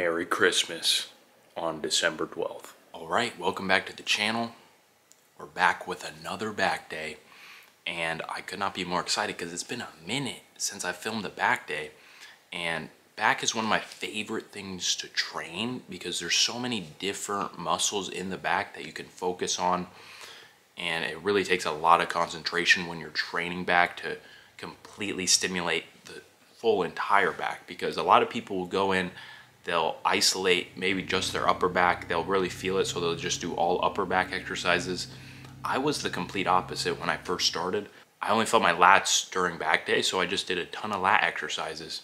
Merry Christmas on December 12th. All right, welcome back to the channel. We're back with another back day, and I could not be more excited because it's been a minute since I filmed a back day, and back is one of my favorite things to train because there's so many different muscles in the back that you can focus on, and it really takes a lot of concentration when you're training back to completely stimulate the full entire back because a lot of people will go in they'll isolate maybe just their upper back they'll really feel it so they'll just do all upper back exercises i was the complete opposite when i first started i only felt my lats during back day so i just did a ton of lat exercises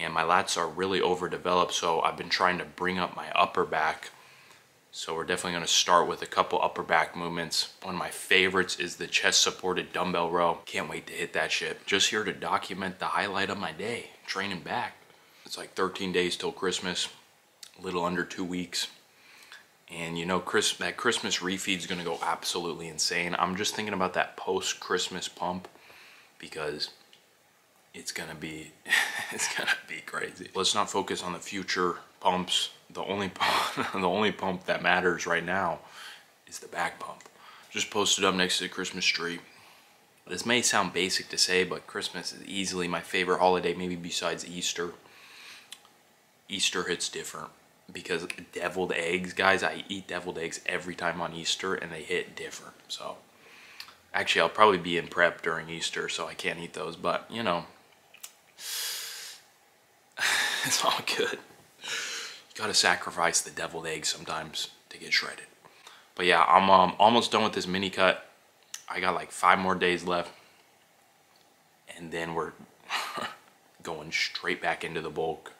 and my lats are really overdeveloped so i've been trying to bring up my upper back so we're definitely going to start with a couple upper back movements. One of my favorites is the chest supported dumbbell row. Can't wait to hit that shit. Just here to document the highlight of my day, training back. It's like 13 days till Christmas, a little under two weeks. And you know, Chris, that Christmas refeed is going to go absolutely insane. I'm just thinking about that post-Christmas pump because it's going to be, it's to be crazy. Let's not focus on the future pumps the only pump, the only pump that matters right now is the back pump. Just posted up next to the Christmas tree. This may sound basic to say, but Christmas is easily my favorite holiday, maybe besides Easter. Easter hits different because deviled eggs, guys, I eat deviled eggs every time on Easter and they hit different. So actually I'll probably be in prep during Easter, so I can't eat those, but you know, it's all good You gotta sacrifice the deviled egg sometimes to get shredded. But yeah, I'm um, almost done with this mini cut. I got like five more days left. And then we're going straight back into the bulk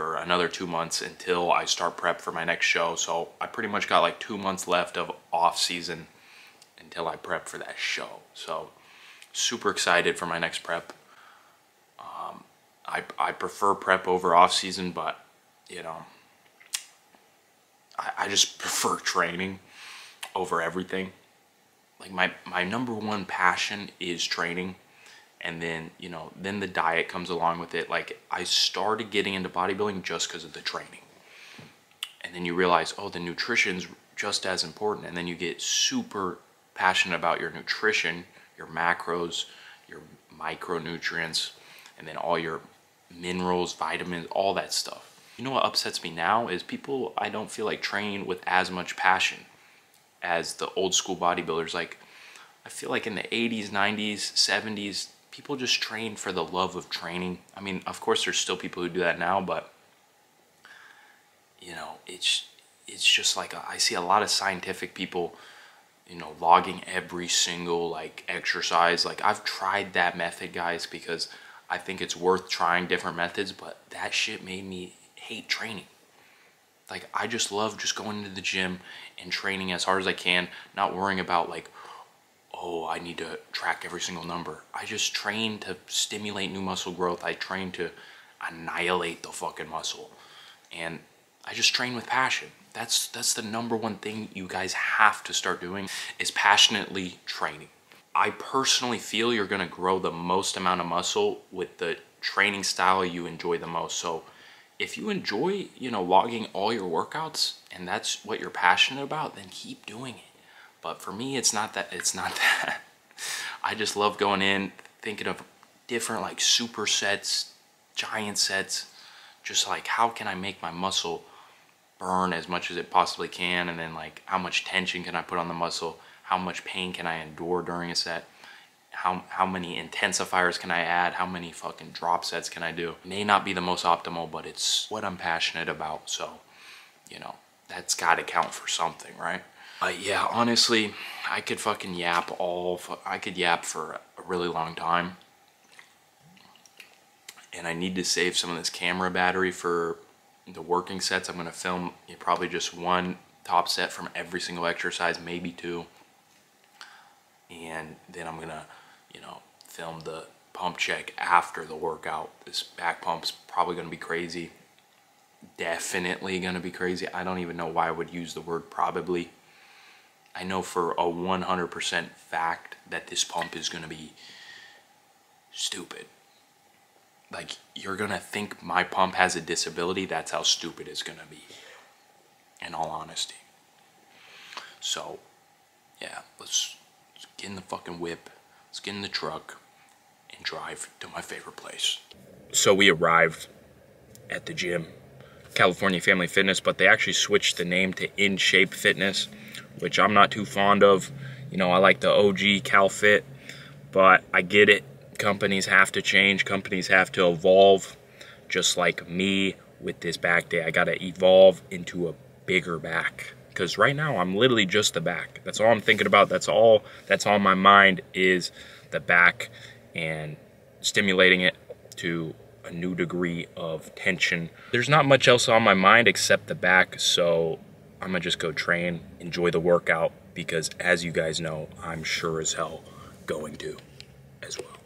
for another two months until I start prep for my next show. So I pretty much got like two months left of off season until I prep for that show. So super excited for my next prep. Um, I, I prefer prep over off season, but you know, I, I just prefer training over everything. Like my, my number one passion is training. And then, you know, then the diet comes along with it. Like I started getting into bodybuilding just because of the training. And then you realize, oh, the nutrition's just as important. And then you get super passionate about your nutrition, your macros, your micronutrients, and then all your minerals, vitamins, all that stuff. You know what upsets me now is people I don't feel like train with as much passion as the old school bodybuilders. Like I feel like in the 80s, 90s, 70s, people just train for the love of training. I mean, of course there's still people who do that now, but you know, it's it's just like a, I see a lot of scientific people you know logging every single like exercise like i've tried that method guys because i think it's worth trying different methods but that shit made me hate training. Like I just love just going into the gym and training as hard as I can, not worrying about like, oh, I need to track every single number. I just train to stimulate new muscle growth. I train to annihilate the fucking muscle. And I just train with passion. That's that's the number one thing you guys have to start doing is passionately training. I personally feel you're going to grow the most amount of muscle with the training style you enjoy the most. So if you enjoy, you know, logging all your workouts and that's what you're passionate about, then keep doing it. But for me, it's not that, it's not that. I just love going in, thinking of different like super sets, giant sets, just like how can I make my muscle burn as much as it possibly can and then like how much tension can I put on the muscle, how much pain can I endure during a set how, how many intensifiers can I add? How many fucking drop sets can I do? May not be the most optimal, but it's what I'm passionate about. So, you know, that's got to count for something, right? But yeah, honestly, I could fucking yap all, I could yap for a really long time. And I need to save some of this camera battery for the working sets. I'm gonna film probably just one top set from every single exercise, maybe two. And then I'm gonna you know, film the pump check after the workout. This back pump's probably gonna be crazy. Definitely gonna be crazy. I don't even know why I would use the word probably. I know for a 100% fact that this pump is gonna be stupid. like you're gonna think my pump has a disability. That's how stupid it's gonna be. In all honesty. So, yeah, let's, let's get in the fucking whip. Let's get in the truck and drive to my favorite place. So we arrived at the gym, California Family Fitness, but they actually switched the name to In Shape Fitness, which I'm not too fond of. You know, I like the OG CalFit, but I get it. Companies have to change, companies have to evolve, just like me with this back day. I got to evolve into a bigger back because right now I'm literally just the back. That's all I'm thinking about. That's all that's on my mind is the back and stimulating it to a new degree of tension. There's not much else on my mind except the back, so I'm gonna just go train, enjoy the workout because as you guys know, I'm sure as hell going to as well.